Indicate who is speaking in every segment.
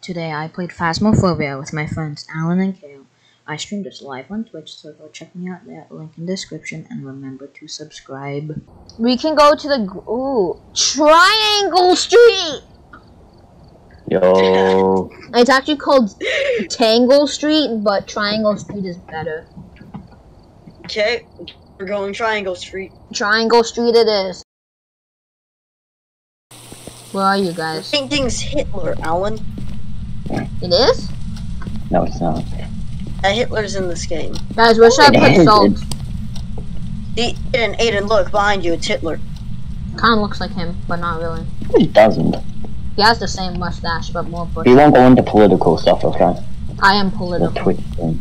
Speaker 1: Today I played Phasmophobia with my friends Alan and Kale. I streamed this live on Twitch, so go check me out there, link in description, and remember to subscribe.
Speaker 2: We can go to the ooh Triangle Street.
Speaker 3: Yo,
Speaker 2: It's actually called Tangle Street, but Triangle Street is better.
Speaker 4: Okay, we're going Triangle Street.
Speaker 2: Triangle Street it is. Where are you guys?
Speaker 4: Painting's Hitler, Alan.
Speaker 2: It is?
Speaker 3: no, it's not.
Speaker 4: Uh, Hitler's in this game.
Speaker 2: Guys, where should I put
Speaker 3: is,
Speaker 2: salt?
Speaker 4: The, Aiden, Aiden, look behind you. It's Hitler.
Speaker 2: Kinda looks like him, but not really.
Speaker 3: He doesn't.
Speaker 2: He has the same mustache, but more
Speaker 3: We
Speaker 2: bushy.
Speaker 3: won't go into political stuff, okay?
Speaker 2: I am
Speaker 3: The
Speaker 2: political.
Speaker 3: Twitch thing.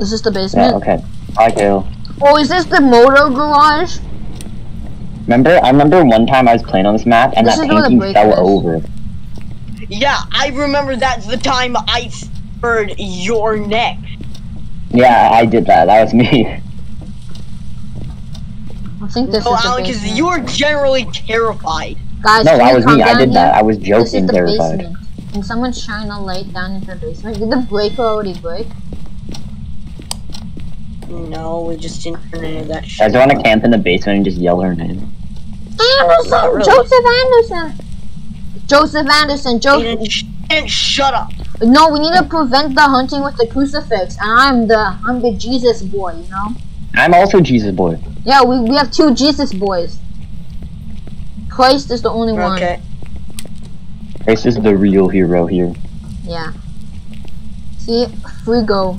Speaker 2: Is this the
Speaker 3: Yeah,
Speaker 2: basement?
Speaker 3: okay. Hi, Kale.
Speaker 2: Oh, is this the motor garage?
Speaker 3: Remember, I remember one time I was playing on this map and
Speaker 2: This
Speaker 3: that
Speaker 2: is where the
Speaker 3: painting fell
Speaker 2: is.
Speaker 3: over.
Speaker 4: Yeah, I remember that's the time I spurred your neck.
Speaker 3: Yeah, I did that. That was me.
Speaker 2: I think this
Speaker 4: Oh,
Speaker 2: is the
Speaker 4: Alan, because you're generally terrified.
Speaker 2: Guys,
Speaker 3: No, that was me. I did
Speaker 2: here?
Speaker 3: that. I was
Speaker 2: This is
Speaker 3: joking,
Speaker 2: the
Speaker 3: terrified.
Speaker 2: basement. Can someone shine a light down into the basement? Did the breaker already break?
Speaker 4: No, we just didn't turn into that
Speaker 3: I
Speaker 4: shit.
Speaker 3: just want to camp in the basement and just yell her name.
Speaker 2: Anderson!
Speaker 4: Really.
Speaker 2: Joseph Anderson! Joseph Anderson, Joseph.
Speaker 4: Aiden, sh- shut up.
Speaker 2: No, we need to prevent the hunting with the crucifix, and I'm the I'm the Jesus boy, you know.
Speaker 3: I'm also Jesus boy.
Speaker 2: Yeah, we we have two Jesus boys. Christ is the only one.
Speaker 4: Okay.
Speaker 3: This is the real hero here.
Speaker 2: Yeah. See, free go.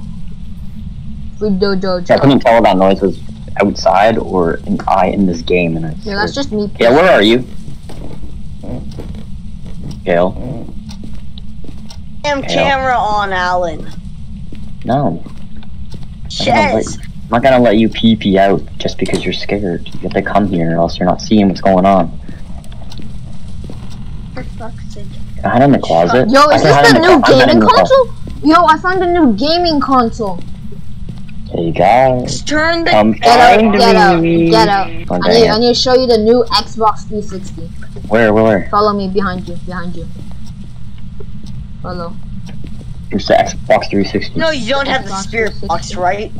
Speaker 2: Free dojo.
Speaker 3: I couldn't tell if that noise was outside or an I in this game. And I
Speaker 2: Yeah, that's just me.
Speaker 3: Gail, where are you? Gail?
Speaker 4: Damn
Speaker 3: Hell.
Speaker 4: camera on, Alan.
Speaker 3: No.
Speaker 4: Chess.
Speaker 3: I'm not gonna let you pee pee out just because you're scared. You have to come here or else you're not seeing what's going on.
Speaker 4: For fuck's sake.
Speaker 3: I hide in the closet?
Speaker 2: Yo, is this
Speaker 3: in
Speaker 2: the new
Speaker 3: clo- I'm hiding in
Speaker 2: gaming
Speaker 3: the
Speaker 2: console? Yo, I found a new gaming console.
Speaker 3: Hey guys.
Speaker 4: Just turn the
Speaker 3: Come
Speaker 2: Get out,
Speaker 3: find
Speaker 2: get out,
Speaker 3: me.
Speaker 2: get out. I need, I need to show you the new Xbox 360.
Speaker 3: Where, where, where?
Speaker 2: Follow me behind you, behind you. Follow.
Speaker 3: Here's the Xbox 360.
Speaker 4: No, you don't have the spirit box, right?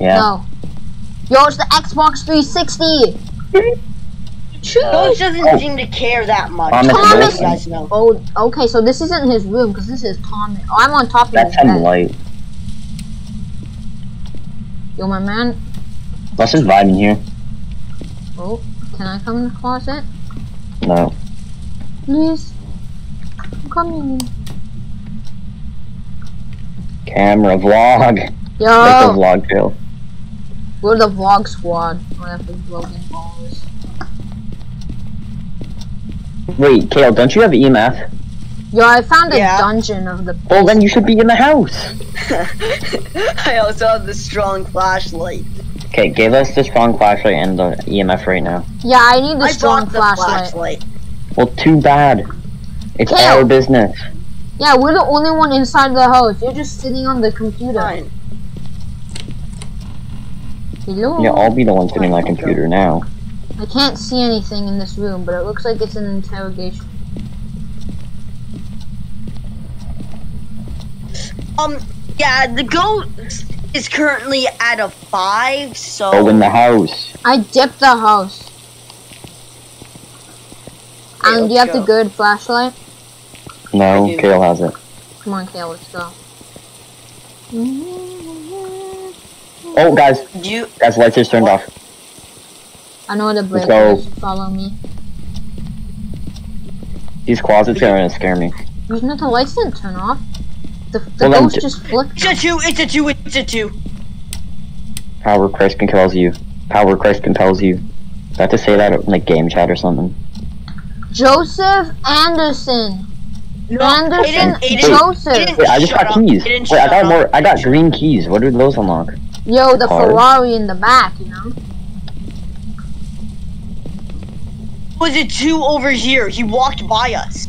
Speaker 3: Yeah.
Speaker 2: No. Yo, it's the Xbox 360.
Speaker 4: Ghost doesn't
Speaker 3: Oh.
Speaker 4: seem to care that much.
Speaker 3: Thomas
Speaker 4: Just so
Speaker 2: Wilson.
Speaker 4: you guys know.
Speaker 2: Oh, okay, so this isn't his room, because this is Tom. Oh, I'm on top of
Speaker 3: That's
Speaker 2: his
Speaker 3: him
Speaker 2: bed.
Speaker 3: light.
Speaker 2: Yo, my man.
Speaker 3: Let's just vibe in here.
Speaker 2: Oh, can I come in the closet?
Speaker 3: No.
Speaker 2: Please. I'm coming in.
Speaker 3: Camera vlog. Like the
Speaker 2: Yo,
Speaker 3: vlog trail.
Speaker 2: we're the vlog squad. I have big broken balls.
Speaker 3: Wait, Kale, don't you have EMF?
Speaker 2: Yo, I found a
Speaker 4: Yeah.
Speaker 2: dungeon of the.
Speaker 3: Well, then you should be in the house.
Speaker 4: I also have the strong flashlight.
Speaker 3: Okay, give us the strong flashlight and the EMF right now.
Speaker 2: Yeah, I need the
Speaker 4: I
Speaker 2: strong
Speaker 4: bought the
Speaker 2: flashlight.
Speaker 4: flashlight.
Speaker 3: Well, too bad. It's
Speaker 2: Kale.
Speaker 3: our business.
Speaker 2: Yeah, we're the only one inside the house. You're just sitting on the computer.
Speaker 4: Fine.
Speaker 2: Hello.
Speaker 3: Yeah, I'll be the one sitting on my computer now.
Speaker 2: I can't see anything in this room, but it looks like it's an interrogation.
Speaker 4: Um, yeah, the ghost is currently at a five, so
Speaker 3: Oh, in the house.
Speaker 2: I dipped the house.
Speaker 4: Okay,
Speaker 2: and do you have
Speaker 4: let's
Speaker 2: the good flashlight?
Speaker 3: No,
Speaker 4: I.
Speaker 3: Kale has it.
Speaker 2: Come on, Kale, let's go.
Speaker 3: Oh, guys,
Speaker 4: you
Speaker 3: guys, lights just turned
Speaker 4: What?
Speaker 3: off.
Speaker 2: I know where the break
Speaker 3: go.
Speaker 2: is. Follow me.
Speaker 3: These closets are gonna scare me.
Speaker 2: There's no, the lights didn't turn off. The, the
Speaker 3: Well,
Speaker 2: ghost
Speaker 3: d-
Speaker 2: just flicked.
Speaker 4: it's a two, it's a two, it's a two.
Speaker 3: Power Christ compels you. Power Christ compels you. I have to say that in like game chat or something.
Speaker 2: Joseph Anderson.
Speaker 4: No,
Speaker 2: Anderson
Speaker 4: Aiden, Aiden,
Speaker 2: Joseph.
Speaker 4: Aiden,
Speaker 3: Wait, I just got
Speaker 4: up.
Speaker 3: keys.
Speaker 4: Aiden,
Speaker 3: Wait, I got
Speaker 4: up.
Speaker 3: more. I got green keys. What do those unlock?
Speaker 2: Yo, the
Speaker 3: Car.
Speaker 2: Ferrari in the back, you know?
Speaker 4: Was it two over here? He walked by us.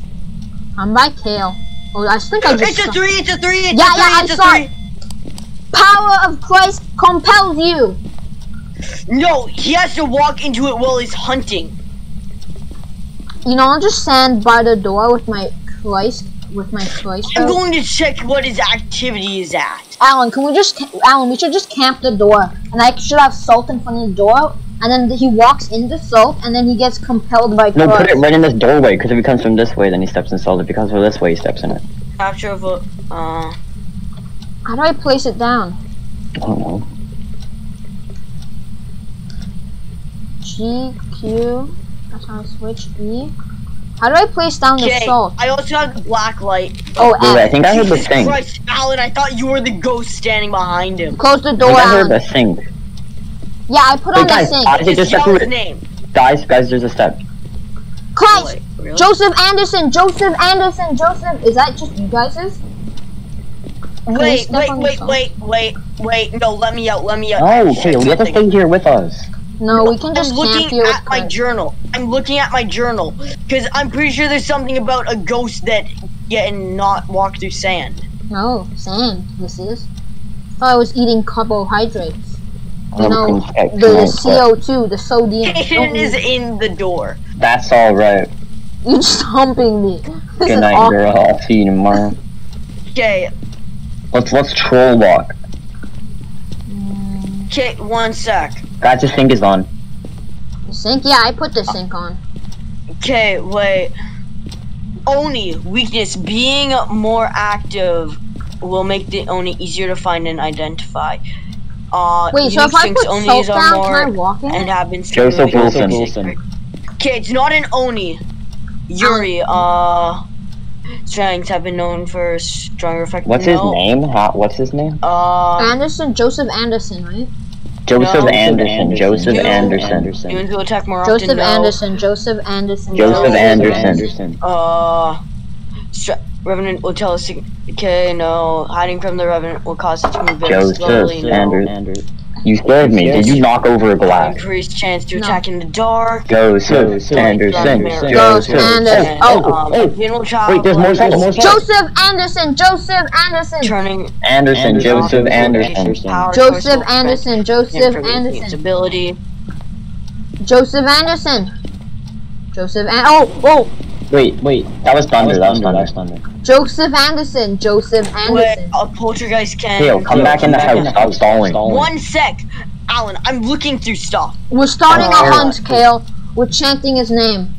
Speaker 2: I'm by Kale. Oh, I think I just
Speaker 4: It's a three, it's a three, it's
Speaker 2: Yeah,
Speaker 4: a
Speaker 2: yeah, I
Speaker 4: three, it's a
Speaker 2: saw it. Power of Christ compels you.
Speaker 4: No, he has to walk into it while he's hunting.
Speaker 2: You know, I'll just stand by the door with my Christ, with my Christ.
Speaker 4: I'm going to check what his activity is at.
Speaker 2: Alan, can we just Alan? We should just camp the door, and I should have salt in front of the door, and then he walks into salt, and then he gets compelled by
Speaker 3: No, put it right in this doorway, because if he comes from this way, then he steps in salt. If he comes from this way, he steps in it.
Speaker 4: Capture of a. Uh,
Speaker 2: How do I place it down?
Speaker 3: I don't know.
Speaker 2: G Q. That's how I switch E. How do I place down the
Speaker 4: okay.
Speaker 2: salt?
Speaker 4: I also have the black light.
Speaker 2: Oh,
Speaker 3: Wait, wait, I
Speaker 2: F.
Speaker 3: think I heard the
Speaker 4: Jesus
Speaker 3: thing.
Speaker 4: Christ, Alan! I thought you were the ghost standing behind him.
Speaker 2: Close the door,
Speaker 3: think I heard the sink.
Speaker 2: Yeah, I put
Speaker 3: Wait,
Speaker 2: on the
Speaker 3: guys,
Speaker 2: sink.
Speaker 3: I did just
Speaker 4: Just
Speaker 3: step through it.
Speaker 4: name.
Speaker 3: Guys, guys, there's a step.
Speaker 2: Christ!
Speaker 4: Wait, really?
Speaker 2: Joseph Anderson, Joseph Anderson, Joseph. Is that just you guys'? Can we
Speaker 4: Wait, wait, wait, wait, wait, wait. No, let me out. Let me out.
Speaker 3: No,
Speaker 4: Check
Speaker 3: Kale, you have to stay here with us.
Speaker 2: No, we can just
Speaker 4: I'm
Speaker 2: camp
Speaker 4: looking
Speaker 2: here with
Speaker 4: at my
Speaker 2: Christ.
Speaker 4: journal. I'm looking at my journal because I'm pretty sure there's something about a ghost that getting not walk through sand.
Speaker 2: No, sand. This is. Thought I was eating carbohydrates. You know, the CO2, the sodium.
Speaker 4: Aiden is in the door.
Speaker 3: That's alright.
Speaker 2: You're just humping me. This
Speaker 3: Good night,
Speaker 2: awkward.
Speaker 3: girl. I'll see you tomorrow.
Speaker 4: Okay,
Speaker 3: Let's let's troll walk.
Speaker 4: okay, one sec.
Speaker 3: Guys, the sink is on.
Speaker 2: The sink? Yeah, I put the sink on.
Speaker 4: Okay, wait. Oni weakness: being more active will make the Oni easier to find and identify. Uh,
Speaker 2: Wait, so if I put
Speaker 4: Onis
Speaker 2: salt
Speaker 4: are
Speaker 2: down, can I walk in
Speaker 4: and have been
Speaker 3: Joseph
Speaker 4: stimulated.
Speaker 3: Wilson.
Speaker 4: Okay, it's not an Oni. Yuri, uh, strengths have been known for stronger effect.
Speaker 3: What's his
Speaker 4: no.
Speaker 3: name? How, what's his name?
Speaker 4: Uh,
Speaker 2: Anderson, Joseph Anderson, right?
Speaker 3: Joseph
Speaker 4: No.
Speaker 3: Anderson. Joseph
Speaker 4: You-
Speaker 3: Anderson.
Speaker 4: humans will attack more often.
Speaker 2: Joseph
Speaker 4: no.
Speaker 2: Anderson, Joseph Anderson.
Speaker 3: Joseph
Speaker 4: No.
Speaker 3: Anderson.
Speaker 4: Uh, stra- Revenant will tell us. to- Okay, no. Hiding from the Revenant will cause it to move very slowly.
Speaker 3: Joseph
Speaker 4: No.
Speaker 3: Anderson. You scared me. Did you knock over a glass?
Speaker 4: Increased chance to
Speaker 2: No.
Speaker 4: attack in the dark.
Speaker 3: Go, Joseph Anderson.
Speaker 4: Joseph
Speaker 3: Joseph.
Speaker 2: Anderson.
Speaker 3: Oh,
Speaker 4: um,
Speaker 3: oh, oh.
Speaker 4: General child.
Speaker 3: Wait, there's more salt. More salt.
Speaker 2: Joseph Anderson, Joseph Anderson.
Speaker 4: Turning.
Speaker 3: Anderson. Joseph Anderson.
Speaker 4: Power
Speaker 2: Joseph
Speaker 4: source will
Speaker 2: Anderson,
Speaker 4: prevent
Speaker 2: Joseph
Speaker 4: information. Its
Speaker 2: Anderson.
Speaker 4: ability.
Speaker 2: Joseph Anderson. Joseph An- oh, oh,
Speaker 3: Wait, wait. That was thunder. That was thunder.
Speaker 2: Joseph Anderson, Joseph
Speaker 4: Wait,
Speaker 2: Anderson.
Speaker 4: a poltergeist can.
Speaker 3: Kale, come back in the house. Stop stalling.
Speaker 4: One sec, Alan. I'm looking through stuff.
Speaker 2: We're starting
Speaker 3: Oh,
Speaker 2: a hunt, Kale. We're chanting his name.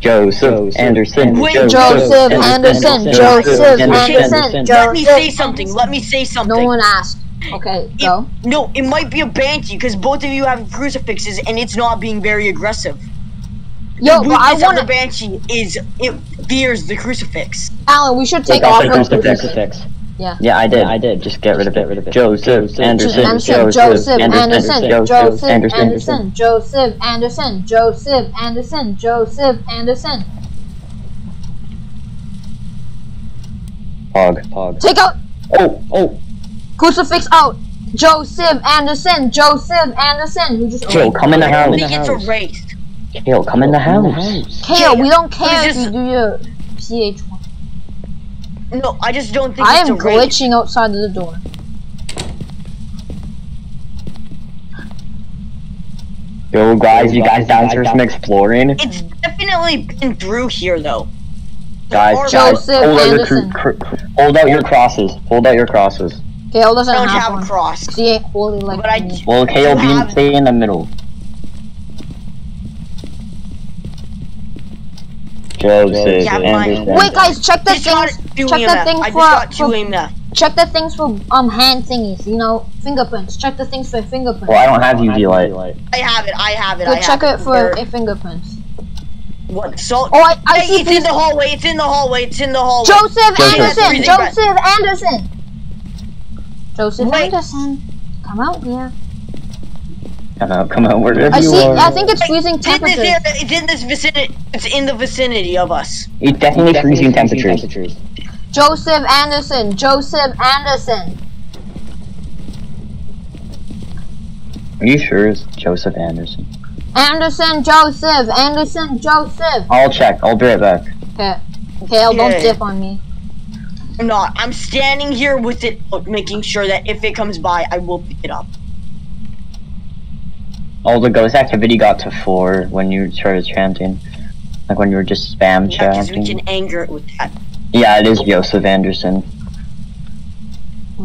Speaker 3: Joseph Anderson.
Speaker 4: Wait,
Speaker 2: Joseph Anderson, Joseph Anderson,
Speaker 4: Let me say something. Let me say something.
Speaker 2: No one asked. Okay, go.
Speaker 4: No, it might be a banshee because both of you have crucifixes and it's not being very aggressive.
Speaker 2: Yo,
Speaker 4: the
Speaker 2: but I
Speaker 4: weakness of
Speaker 2: want
Speaker 4: the banshee is it fears the crucifix.
Speaker 2: Alan, we should take
Speaker 3: Take
Speaker 2: off
Speaker 3: off the
Speaker 2: crucifix.
Speaker 3: crucifix.
Speaker 2: Yeah.
Speaker 3: Yeah, I did. I did. Just get rid of it. Get rid of it. Joseph Anderson.
Speaker 2: Anderson, Joseph Anderson, Joseph
Speaker 3: Anderson.
Speaker 2: Anderson, Joseph Anderson, Joseph Anderson, Joseph Anderson.
Speaker 3: Hog. Hog.
Speaker 2: Take out
Speaker 3: Oh, oh.
Speaker 2: crucifix out. Joseph Anderson, Joseph Anderson. Who just
Speaker 3: Kale, come in the
Speaker 4: I
Speaker 3: house.
Speaker 4: think it's erased.
Speaker 3: Kale, come in the house.
Speaker 2: Kale, we don't care
Speaker 4: is
Speaker 2: if you do your PH one.
Speaker 4: No, I just don't think
Speaker 2: I
Speaker 4: it's
Speaker 2: am
Speaker 4: erased.
Speaker 2: glitching outside of the door.
Speaker 3: Yo, guys, you guys down for some exploring?
Speaker 4: It's definitely been through here though.
Speaker 3: Guys,
Speaker 4: are-
Speaker 3: guys,
Speaker 2: Joseph
Speaker 3: hold out, your cr- cr- hold out your crosses. Hold out your crosses.
Speaker 2: Kale doesn't
Speaker 4: don't
Speaker 2: have,
Speaker 4: have
Speaker 2: one.
Speaker 4: a cross.
Speaker 2: 'cause he ain't holy like
Speaker 4: But I-
Speaker 3: Well, Kale,
Speaker 4: You
Speaker 3: Bean,
Speaker 4: have-
Speaker 3: stay in the middle. Joseph
Speaker 4: Yeah,
Speaker 3: Anderson.
Speaker 2: Wait, guys, check the
Speaker 4: I just got
Speaker 2: things. Check the
Speaker 4: EMF.
Speaker 2: thing
Speaker 4: I
Speaker 2: for,
Speaker 4: just got two
Speaker 2: for check the things for um hand thingies. You know, fingerprints. Check the things for fingerprints.
Speaker 3: Well, I don't have UV light.
Speaker 4: I have it. I have it.
Speaker 2: Go
Speaker 4: I
Speaker 2: check
Speaker 4: have
Speaker 2: it for a fingerprints.
Speaker 4: what? So.
Speaker 2: Oh, I, I
Speaker 4: Hey,
Speaker 2: see
Speaker 4: it's in the hallway. It's in the hallway. It's in the hallway.
Speaker 2: Joseph
Speaker 3: Joseph.
Speaker 2: Anderson. Joseph Anderson. Joseph
Speaker 4: Wait.
Speaker 2: Anderson. Come out here.
Speaker 3: Uh, come out, come out, wherever
Speaker 2: I
Speaker 3: you
Speaker 2: see.
Speaker 3: are.
Speaker 2: I think it's freezing
Speaker 4: It's in this
Speaker 2: temperatures.
Speaker 4: It's in this vicinity. It's in the vicinity of us.
Speaker 3: It's definitely freezing temperatures.
Speaker 2: Joseph Anderson. Joseph Anderson.
Speaker 3: Are you sure it's Joseph Anderson?
Speaker 2: Anderson Joseph. Anderson Joseph.
Speaker 3: I'll check. I'll be right back.
Speaker 2: Okay. Kale, don't
Speaker 4: Okay.
Speaker 2: dip on me.
Speaker 4: I'm not. I'm standing here with it, making sure that if it comes by, I will pick it up.
Speaker 3: Oh, the ghost activity got to four when you started chanting. Like when you were just spam
Speaker 4: Yeah, because we
Speaker 3: chanting.
Speaker 4: can anger it with that.
Speaker 3: Yeah, it is Joseph Anderson.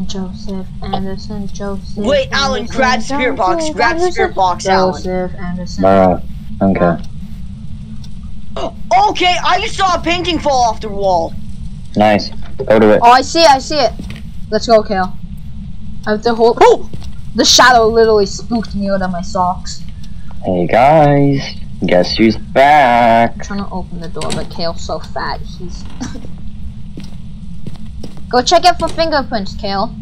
Speaker 2: Joseph Anderson, Joseph.
Speaker 4: Wait, Alan,
Speaker 2: Anderson,
Speaker 4: grab spirit box,
Speaker 2: Joseph
Speaker 4: grab
Speaker 2: Anderson,
Speaker 4: spirit box, Alan.
Speaker 2: Joseph Anderson.
Speaker 3: Uh, okay.
Speaker 4: Okay, I just saw a painting fall off the wall.
Speaker 3: Nice. Go to it.
Speaker 2: Oh, I see it, I see it. Let's go, Kale. I have to hold. Oh! The shadow literally spooked me out of my socks.
Speaker 3: Hey guys, guess who's back?
Speaker 2: I'm trying to open the door, but Kale's so fat, he's. go check it for fingerprints, Kale.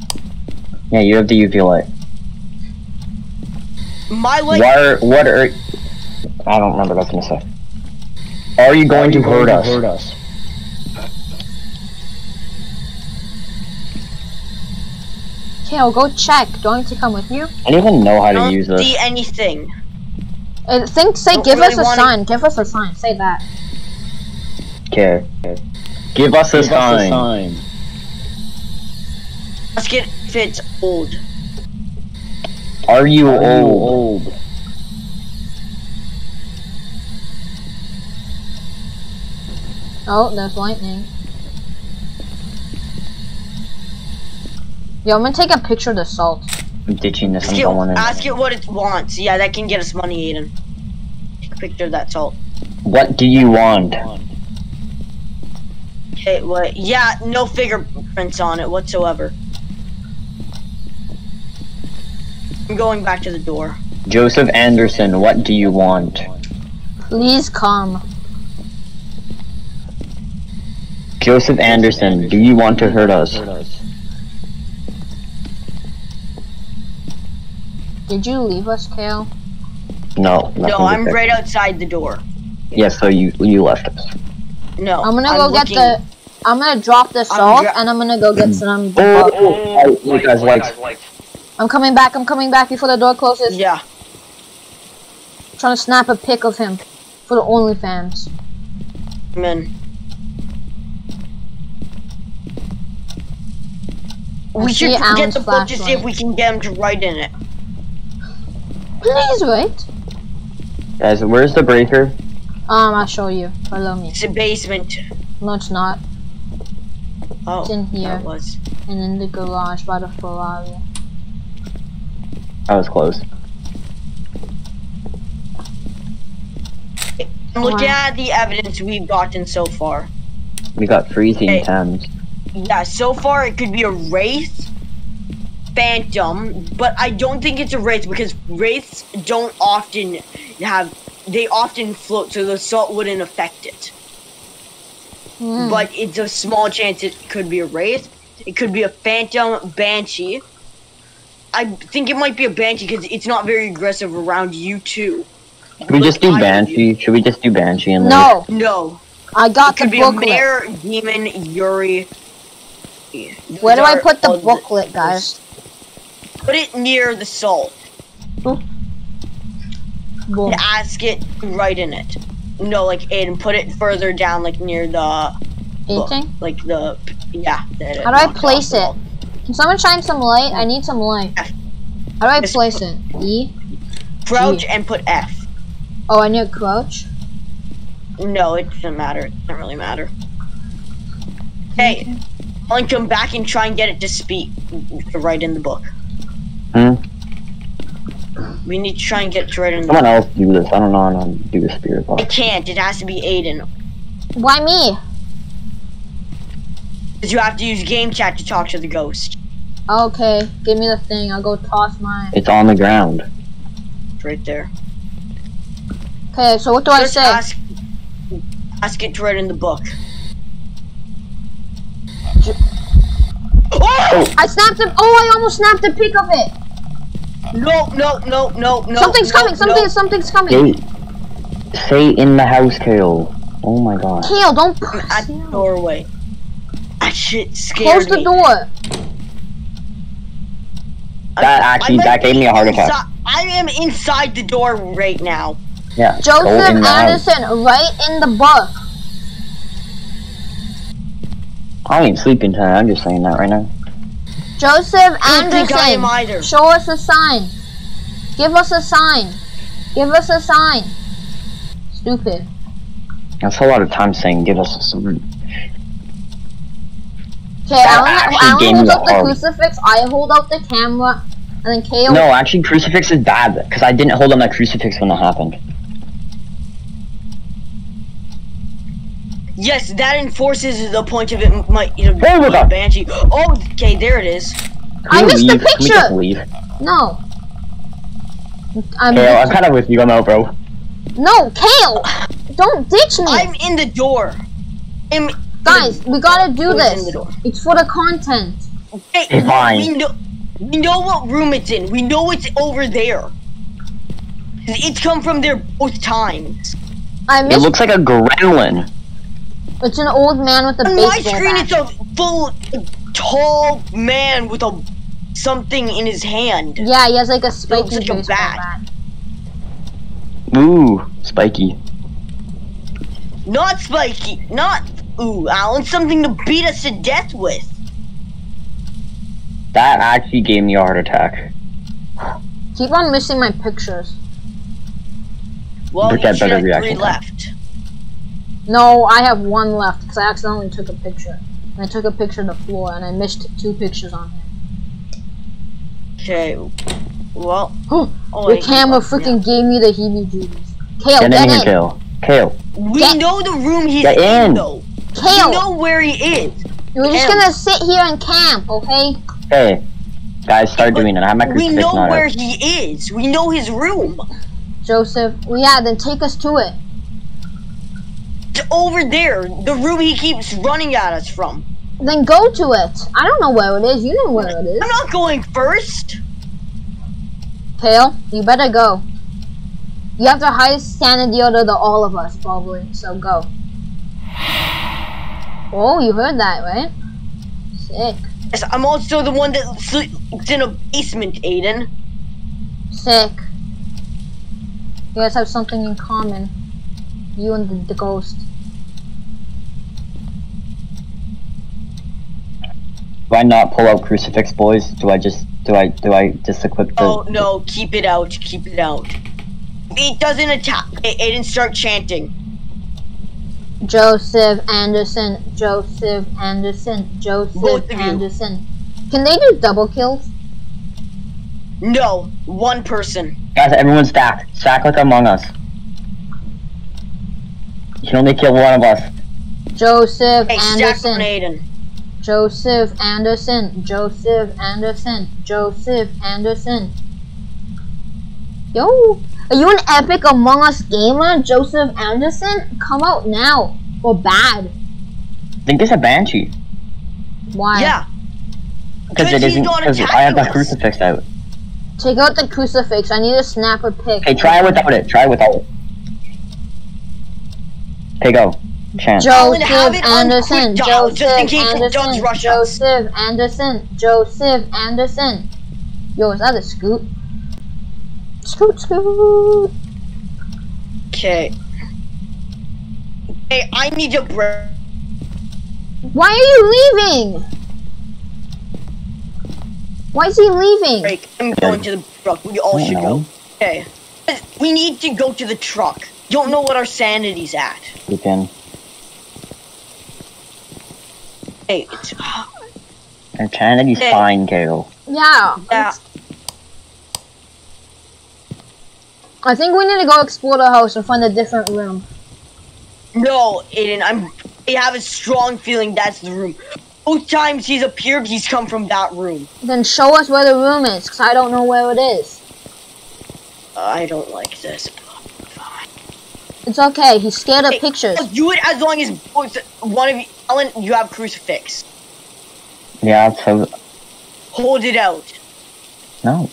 Speaker 3: Yeah, you have the UV light.
Speaker 4: My light.
Speaker 3: What are, what are, I don't remember what I was gonna say. Are you going to hurt us? Hurt us?
Speaker 2: Kale, go check. Do I need to come with you?
Speaker 3: I don't even know how
Speaker 4: I
Speaker 3: to
Speaker 4: don't
Speaker 3: use this.
Speaker 4: see anything.
Speaker 2: Uh, think, say,
Speaker 4: Don't
Speaker 2: give
Speaker 4: really
Speaker 2: us a
Speaker 4: wanna-
Speaker 2: sign. Give us a sign. Say that.
Speaker 3: Okay. Give us a sign. Us a sign.
Speaker 4: Let's get if it's old.
Speaker 3: Are you old?
Speaker 2: Oh, there's lightning. Yo, I'm gonna take a picture of the salt.
Speaker 3: I'm ditching this.
Speaker 4: Ask
Speaker 3: I'm
Speaker 4: it,
Speaker 3: going in.
Speaker 4: ask it what it wants. Yeah, that can get us money, Aiden. Take a picture of that salt.
Speaker 3: What do you want?
Speaker 4: Okay, what? Yeah, no fingerprints on it whatsoever. I'm going back to the door.
Speaker 3: Joseph Anderson, what do you want?
Speaker 2: Please come.
Speaker 3: Joseph Anderson, do you want to hurt us?
Speaker 2: Did you leave us, Kale?
Speaker 3: No.
Speaker 4: No, I'm
Speaker 3: to
Speaker 4: right outside the door.
Speaker 3: Yes, so you you left us.
Speaker 4: No.
Speaker 2: I'm gonna go get the. I'm gonna drop the salt
Speaker 4: dra-
Speaker 2: and I'm gonna go get mm. some.
Speaker 3: Oh, oh, oh, oh, oh you guys lights.
Speaker 2: I'm coming back. I'm coming back before the door closes.
Speaker 4: Yeah.
Speaker 2: I'm trying to snap a pic of him for the OnlyFans.
Speaker 4: I'm in. We should get the book to see if we can get him to write in it.
Speaker 2: Please wait.
Speaker 3: Guys, where's the breaker?
Speaker 2: Um, I'll show you. Follow me.
Speaker 4: It's a basement.
Speaker 2: No, it's not.
Speaker 4: Oh,
Speaker 2: It's in here.
Speaker 4: that was.
Speaker 2: And in the garage by the Ferrari.
Speaker 3: That was close.
Speaker 4: I'm looking
Speaker 2: Wow.
Speaker 4: at the evidence we've gotten so far.
Speaker 3: We got freezing
Speaker 4: Hey.
Speaker 3: temps.
Speaker 4: Yeah, so far it could be a wraith, phantom, but I don't think it's a wraith because wraiths don't often have. They often float, so the salt wouldn't affect it.
Speaker 2: Hmm.
Speaker 4: But it's a small chance it could be a wraith. It could be a phantom banshee. I think it might be a banshee because it's not very aggressive around you too.
Speaker 3: Should we just do
Speaker 4: Like, I would
Speaker 3: Banshee? Should we just do Banshee and leave?
Speaker 2: No,
Speaker 4: No,
Speaker 2: I got
Speaker 4: it could
Speaker 2: the
Speaker 4: be a
Speaker 2: booklet.
Speaker 4: mare, demon, Yuri.
Speaker 2: Where do I put the booklet, guys?
Speaker 4: Put it near the salt.
Speaker 2: Boom.
Speaker 4: and ask it write in it. No, like Aiden, put it further down, like near the book. Like the yeah. that
Speaker 2: How do I place it? Can someone shine some light? I need some light.
Speaker 4: F.
Speaker 2: How do I
Speaker 4: Just
Speaker 2: place it? E?
Speaker 4: Crouch
Speaker 2: G.
Speaker 4: and put F.
Speaker 2: Oh, I need a crouch.
Speaker 4: No, it doesn't matter. It doesn't really matter. Hey, I'll come back and try and get it to speak write in the book.
Speaker 3: Hmm?
Speaker 4: We need to try and get it to write in the
Speaker 3: Someone
Speaker 4: book.
Speaker 3: else do this. I don't know how to do the spirit box.
Speaker 4: I can't. It has to be Aiden.
Speaker 2: Why me?
Speaker 4: Because you have to use game chat to talk to the ghost.
Speaker 2: Okay, give me the thing. I'll go toss mine.
Speaker 3: It's on the ground.
Speaker 4: It's right there.
Speaker 2: Okay, so what do I
Speaker 4: Just
Speaker 2: say?
Speaker 4: ask ask it to write in the book. Oh!
Speaker 2: I snapped it. Oh, I almost snapped a pic of it.
Speaker 4: No, no, no, no, no.
Speaker 2: something's
Speaker 4: no,
Speaker 2: coming. Something.
Speaker 4: No.
Speaker 2: Something's coming.
Speaker 3: Say, say in the house, Kale. Oh my god.
Speaker 2: Kale, don't
Speaker 4: I'm at the doorway. That shit scared
Speaker 2: close the
Speaker 4: me.
Speaker 2: door.
Speaker 3: That actually- that gave me a heart attack.
Speaker 4: I am inside the door right now.
Speaker 3: Yeah.
Speaker 2: Joseph
Speaker 3: in the house.
Speaker 2: Anderson, right in the book.
Speaker 3: I ain't sleeping tonight. I'm just saying that right now.
Speaker 2: Joseph
Speaker 4: I don't think I am
Speaker 2: Anderson, show us a sign. Give us a sign. Give us a sign. Stupid.
Speaker 3: That's a lot of time saying give us some.
Speaker 2: Okay,
Speaker 3: That
Speaker 2: Alan,
Speaker 3: actually
Speaker 2: Alan holds up the
Speaker 3: heart.
Speaker 2: crucifix, I hold up the camera, and then Kale.
Speaker 3: No, actually, crucifix is bad because I didn't hold on that crucifix when that happened.
Speaker 4: Yes, that enforces the point of it might you know,
Speaker 3: Oh my
Speaker 4: be banshee. Oh, okay, there it is.
Speaker 2: I
Speaker 3: Can we
Speaker 2: missed the
Speaker 3: leave? Can we just
Speaker 2: picture.
Speaker 3: leave?
Speaker 2: No. I'm
Speaker 3: Kale, I'm kind of with you on that, bro.
Speaker 2: no, Kale! Don't ditch me!
Speaker 4: I'm in the door. I'm,
Speaker 2: Guys, we gotta do
Speaker 4: Who's in
Speaker 2: this. It's for the content.
Speaker 4: Hey,
Speaker 3: It's fine.
Speaker 4: We know, we know what room it's in. We know it's over there. It's come from there both times.
Speaker 2: I
Speaker 3: It looks like a gremlin.
Speaker 2: It's an old man with a
Speaker 4: On my screen,
Speaker 2: bat.
Speaker 4: it's a full, tall man with a something in his hand.
Speaker 2: Yeah, he has like a spiky
Speaker 4: like a bat.
Speaker 2: bat.
Speaker 3: Ooh, spiky.
Speaker 4: Not spiky. Not ooh, Alan. Something to beat us to death with.
Speaker 3: That actually gave me a heart attack.
Speaker 2: Keep on missing my pictures.
Speaker 4: Well,
Speaker 3: Look
Speaker 4: you should
Speaker 3: better
Speaker 4: have three
Speaker 3: reaction time.
Speaker 4: left.
Speaker 2: No, I have one left because I accidentally took a picture. And I took a picture of the floor and I missed two pictures on him.
Speaker 4: Okay. Well.
Speaker 2: Oh,
Speaker 4: Oh,
Speaker 2: the
Speaker 4: wait,
Speaker 2: camera oh,
Speaker 4: yeah.
Speaker 2: freaking gave me the heebie-jeebies. Kale,
Speaker 3: Get
Speaker 2: get
Speaker 3: in
Speaker 2: in.
Speaker 3: Kale. Kale.
Speaker 4: We
Speaker 2: Get-
Speaker 4: know the room he's
Speaker 3: Get
Speaker 4: in,
Speaker 3: in.
Speaker 4: though. We
Speaker 2: Kale,
Speaker 4: know where he is.
Speaker 2: we're just gonna sit here and camp, okay?
Speaker 3: Hey, guys, start
Speaker 4: But
Speaker 3: doing it. I have my
Speaker 4: We know where
Speaker 3: out.
Speaker 4: he is. We know his room.
Speaker 2: Joseph, well, yeah, then take us to it.
Speaker 4: It's over there. The room he keeps running at us from.
Speaker 2: Then go to it. I don't know where it is. You know where it is.
Speaker 4: I'm not going first.
Speaker 2: Kale, you better go. You have the highest sanity out of the all of us, probably. So go. Oh, you heard that, right? Sick.
Speaker 4: Yes, I'm also the one that sleeps in a basement, Aiden.
Speaker 2: Sick. You guys have something in common. You and the, the ghost.
Speaker 3: Do I not pull out crucifix, boys? Do I just do I do I just equip the?
Speaker 4: Oh no, keep it out. Keep it out. It doesn't attack. A- Aiden, start chanting.
Speaker 2: Joseph Anderson. Joseph Anderson. Joseph
Speaker 4: Both of you.
Speaker 2: Anderson. Can they do double kills?
Speaker 4: No, one person.
Speaker 3: Guys, everyone stack. Stack like Among Us. You can only kill one of us.
Speaker 2: Joseph
Speaker 4: Hey, stack on
Speaker 2: Anderson.
Speaker 4: Aiden.
Speaker 2: Joseph Anderson. Joseph Anderson. Joseph Anderson. Yo, are you an epic Among Us gamer, Joseph Anderson? Come out now. Or bad.
Speaker 3: I think it's a banshee
Speaker 2: Why?
Speaker 4: Yeah.
Speaker 3: because it
Speaker 4: Because he's
Speaker 3: isn't
Speaker 4: not
Speaker 3: because I have the crucifix out.
Speaker 2: Take out the crucifix. I need a snapper pic.
Speaker 3: Hey, try it without it. Try it without it. Okay, go. Chance.
Speaker 4: Alan, have
Speaker 2: Joseph
Speaker 4: it
Speaker 2: Anderson.
Speaker 4: quick
Speaker 2: Joseph
Speaker 4: just in case it does
Speaker 2: Anderson. Joseph Anderson. Joseph Anderson. Yo, is that a scoot? Scoot, scoot.
Speaker 4: Okay. Hey, I need to break.
Speaker 2: Why are you leaving? Why is he leaving?
Speaker 4: I'm going to the truck. We all
Speaker 3: oh,
Speaker 4: should
Speaker 3: don't
Speaker 4: go. Okay. We need to go to the truck. Don't know what our sanity's at.
Speaker 3: You can.
Speaker 4: Hey, it's,
Speaker 3: And Chanity's
Speaker 4: Hey.
Speaker 3: fine, Kale.
Speaker 2: Yeah.
Speaker 4: yeah.
Speaker 2: I think we need to go explore the house and find a different room.
Speaker 4: No, Aiden, I'm. I have a strong feeling that's the room. Both times he's appeared, he's come from that room.
Speaker 2: Then show us where the room is, because I don't know where it is.
Speaker 4: Uh, I don't like this.
Speaker 2: It's okay. He's scared of
Speaker 4: Hey,
Speaker 2: pictures.
Speaker 4: I'll do it as long as both one of you, Ellen, you have crucifix.
Speaker 3: Yeah, so
Speaker 4: Hold it out.
Speaker 3: no.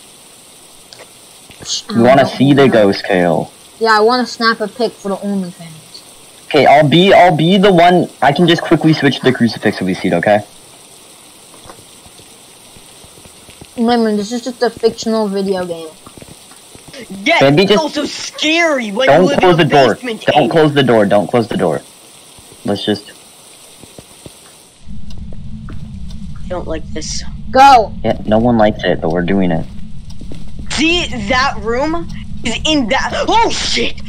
Speaker 2: Shh,
Speaker 3: You um, want to see the ghost, Kale?
Speaker 2: Yeah, I want to snap a pic for the OnlyFans.
Speaker 3: Okay, I'll be I'll be the one. I can just quickly switch to the crucifix if we see it. Okay.
Speaker 2: Remember, this is just a fictional video game.
Speaker 4: Yeah,
Speaker 3: Maybe
Speaker 4: it's
Speaker 3: just-
Speaker 4: also scary when you
Speaker 3: Don't
Speaker 4: live
Speaker 3: close
Speaker 4: in
Speaker 3: the
Speaker 4: a
Speaker 3: door.
Speaker 4: basement.
Speaker 3: Don't close the door. Don't close the door. Let's just.
Speaker 4: I don't like this.
Speaker 2: Go.
Speaker 3: Yeah, no one likes it, but we're doing it.
Speaker 4: See that room is in that. Oh shit!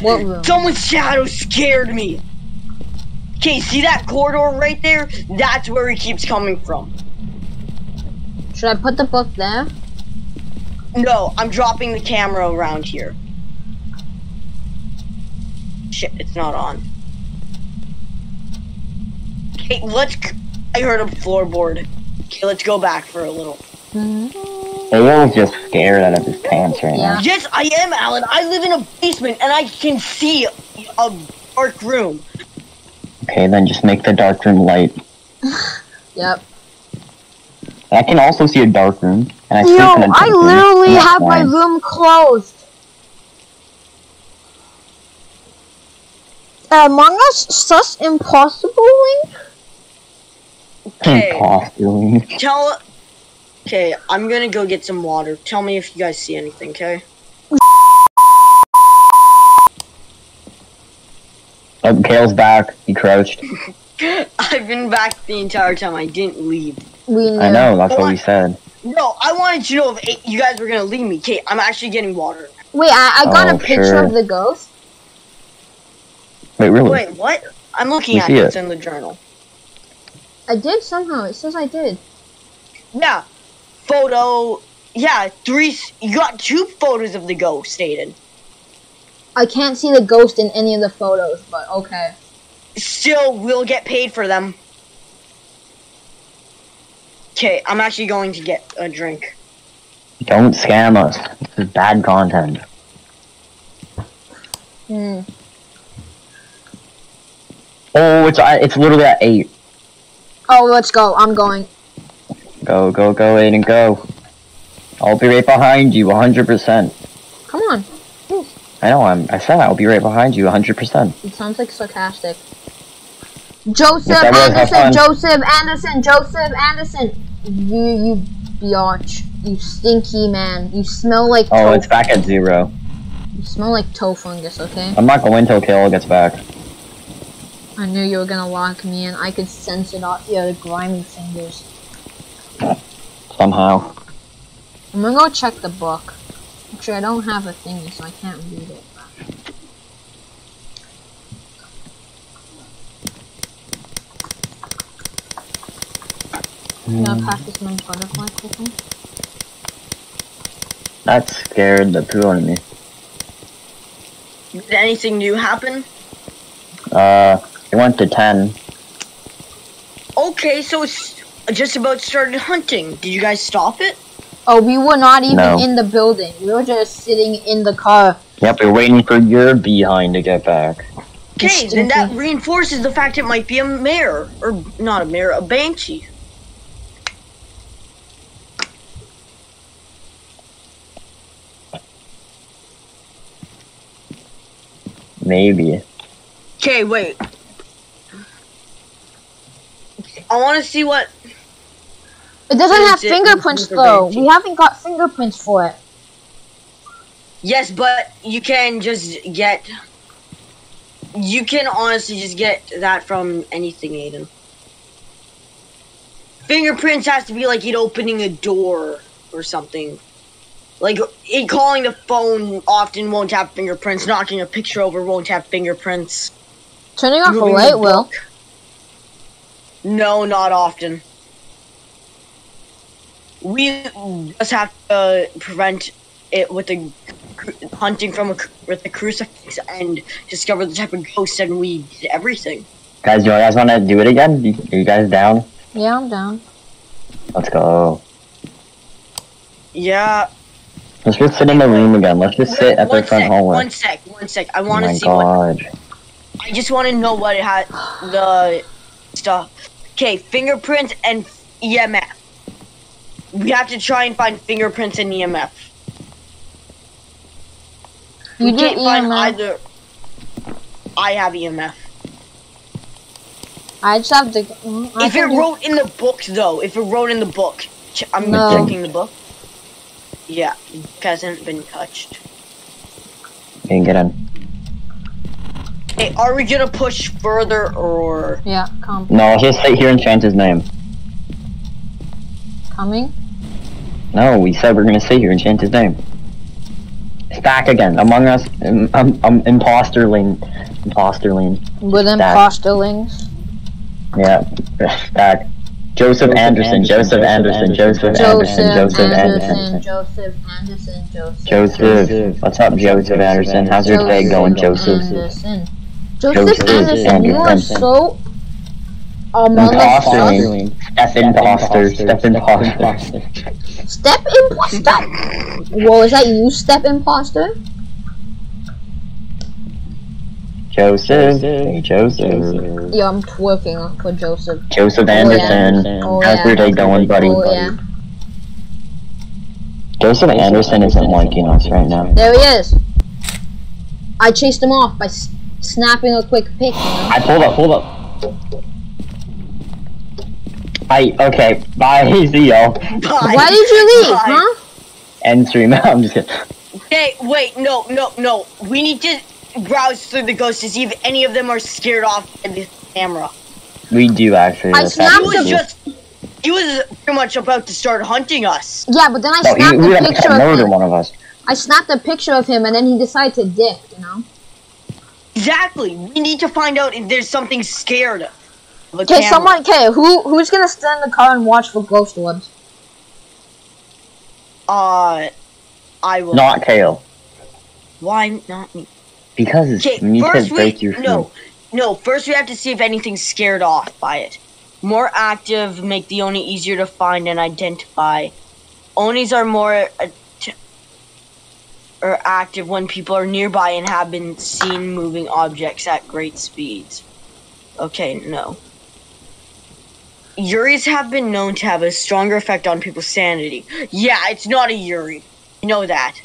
Speaker 2: What room?
Speaker 4: Someone's shadow scared me. Okay, see that corridor right there? That's where he keeps coming from.
Speaker 2: Should I put the book there?
Speaker 4: No, I'm dropping the camera around here. Shit, it's not on. Okay, let's. C- I heard a floorboard. Okay, let's go back for a little.
Speaker 3: Dale's just scared out of his pants right now.
Speaker 4: Yes, I am, Alan. I live in a basement and I can see a dark room.
Speaker 3: Okay, then just make the dark room light.
Speaker 2: Yep.
Speaker 3: I can also see a dark room, and I sleep
Speaker 2: Yo,
Speaker 3: in a dark
Speaker 2: I
Speaker 3: room,
Speaker 2: literally
Speaker 3: and that's
Speaker 2: have my room closed. Among Us sus impossible link?
Speaker 4: Okay,
Speaker 3: Impossible.
Speaker 4: tell. Okay, I'm gonna go get some water. Tell me if you guys see anything, okay?
Speaker 3: Oh, Kale's back. He crouched.
Speaker 4: I've been back the entire time. I didn't leave.
Speaker 2: We.
Speaker 3: I know, that's what we said.
Speaker 4: No, I wanted to know if you guys were gonna leave me. Okay, I'm actually getting water.
Speaker 2: Wait, I, I got
Speaker 3: Oh,
Speaker 2: a picture
Speaker 3: sure.
Speaker 2: of the ghost.
Speaker 3: Wait, really?
Speaker 4: Wait, what? I'm looking
Speaker 3: You
Speaker 4: at
Speaker 3: see
Speaker 4: this
Speaker 3: it.
Speaker 4: in the journal.
Speaker 2: I did somehow. It says I did.
Speaker 4: Yeah, photo. Yeah, three. You got two photos of the ghost stated.
Speaker 2: I can't see the ghost in any of the photos, but okay.
Speaker 4: Still, we'll get paid for them. Okay, I'm actually going to get a drink.
Speaker 3: Don't scam us. This is bad content.
Speaker 2: Hmm.
Speaker 3: Oh, it's it's literally at eight.
Speaker 2: Oh, let's go. I'm going.
Speaker 3: Go, go, go, Aiden, go. I'll be right behind you, 100%.
Speaker 2: Come on.
Speaker 3: I know, I'm, I said I'll be right behind you, 100%.
Speaker 2: It sounds like sarcastic. Joseph Anderson. Joseph Anderson, Joseph Anderson. You, you biatch. You stinky man. You smell like
Speaker 3: Oh, it's back at zero.
Speaker 2: You smell like toe fungus, okay?
Speaker 3: I'm not going till Kale gets back.
Speaker 2: I knew you were gonna lock me in. I could sense it off your grimy fingers.
Speaker 3: Somehow.
Speaker 2: I'm gonna go check the book. Actually, I don't have a thingy, so I can't read it.
Speaker 3: Hmm.
Speaker 2: Can I practice my butterfly clicking?
Speaker 3: That scared the poo out of me.
Speaker 4: Did anything new happen?
Speaker 3: Uh, it went to 10.
Speaker 4: Okay, so it's just about started hunting. Did you guys stop it?
Speaker 2: Oh, we were not even
Speaker 3: No.
Speaker 2: in the building. We were just sitting in the car.
Speaker 3: Yep, we're waiting for your behind to get back.
Speaker 4: Okay, then that reinforces the fact it might be a mare. Or not a mare, a banshee.
Speaker 3: Maybe.
Speaker 4: Okay, wait. I want to see what.
Speaker 2: It doesn't have fingerprints though. We haven't got fingerprints for it.
Speaker 4: Yes, but you can just get. You can honestly just get that from anything, Aiden. Fingerprints has to be like it opening a door or something. Like it calling the phone often won't have fingerprints. Knocking a picture over won't have fingerprints.
Speaker 2: Turning off a
Speaker 4: Moving the
Speaker 2: light will.
Speaker 4: Book- No, not often. We just have to prevent it with the hunting from a with the crucifix and discover the type of ghost, and we did everything.
Speaker 3: Guys, do you guys want to do it again? Are you guys down?
Speaker 2: Yeah, I'm down.
Speaker 3: Let's go.
Speaker 4: Yeah.
Speaker 3: Let's just sit in the room again. Let's just sit at the front
Speaker 4: sec,
Speaker 3: hallway.
Speaker 4: One sec, one sec. I
Speaker 3: Oh
Speaker 4: want to
Speaker 3: my
Speaker 4: see what.
Speaker 3: god.
Speaker 4: I just want to know what it had. The stuff. Okay, fingerprints and EMF. We have to try and find fingerprints and EMF.
Speaker 2: You
Speaker 4: we
Speaker 2: do
Speaker 4: can't find either. I have EMF.
Speaker 2: I just have to. I
Speaker 4: if it
Speaker 2: do-
Speaker 4: wrote in the book, though, if it wrote in the book, I'm
Speaker 2: No.
Speaker 4: checking the book. Yeah, it hasn't been touched.
Speaker 3: You can get in.
Speaker 4: Hey, are we gonna push further or?
Speaker 2: Yeah, come.
Speaker 3: No, let's just sit here and chant his name.
Speaker 2: Coming.
Speaker 3: No, we said we're gonna sit here and chant his name. It's back again. Among Us, um, um, um, imposter lane, imposter lane.
Speaker 2: With
Speaker 3: That-
Speaker 2: imposterlings.
Speaker 3: Yeah, back. Joseph Anderson, Joseph Anderson, Joseph Anderson, Joseph Anderson.
Speaker 2: Joseph Anderson, Joseph.
Speaker 3: Joseph, what's up, Joseph Anderson? How's your day going, Joseph?
Speaker 2: Anderson. Joseph
Speaker 3: Joseph
Speaker 2: Anderson, you are so among us.
Speaker 3: Imposter. Step imposter. Step imposter.
Speaker 2: Step imposter. Whoa, is that you, Step imposter?
Speaker 3: Joseph. Hey, Joseph.
Speaker 2: Yeah, I'm twerking for Joseph.
Speaker 3: Joseph.
Speaker 2: Oh,
Speaker 3: Anderson.
Speaker 2: Oh,
Speaker 3: How's
Speaker 2: yeah.
Speaker 3: your day going, oh, buddy?
Speaker 2: Oh yeah.
Speaker 3: Joseph Anderson isn't liking us right now.
Speaker 2: There he is. I chased him off by s- snapping a quick pic. You know?
Speaker 3: I pulled up, pulled up. I okay. Bye, see y'all.
Speaker 4: Bye.
Speaker 2: Why did you leave,
Speaker 4: Bye.
Speaker 2: huh?
Speaker 3: End stream. I'm just kidding.
Speaker 4: Hey, wait, no, no, no. We need to browse through the ghosts to see if any of them are scared off by the camera.
Speaker 3: We do actually.
Speaker 2: I snapped
Speaker 4: He was
Speaker 3: cool.
Speaker 4: just, he was pretty much about to start hunting us.
Speaker 2: Yeah, but then I
Speaker 3: No,
Speaker 2: snapped
Speaker 3: he, he
Speaker 2: a
Speaker 3: would
Speaker 2: picture
Speaker 3: have
Speaker 2: of
Speaker 3: murder
Speaker 2: him.
Speaker 3: one of us.
Speaker 2: I snapped a picture of him, and then he decided to dip. You know.
Speaker 4: Exactly. We need to find out if there's something scared of
Speaker 2: Okay, someone. Okay, who who's gonna stand in the car and watch for ghost orbs?
Speaker 4: Uh, I will.
Speaker 3: Not Kale.
Speaker 4: Why not me?
Speaker 3: Because it's,
Speaker 4: Okay,
Speaker 3: you need
Speaker 4: first
Speaker 3: to
Speaker 4: we
Speaker 3: break your
Speaker 4: no, no. First we have to see if anything's scared off by it. More active make the oni easier to find and identify. Onis are more uh, t- are active when people are nearby and have been seen moving objects at great speeds. Okay, no. Yuris have been known to have a stronger effect on people's sanity. Yeah, it's not a Yuri. You know that.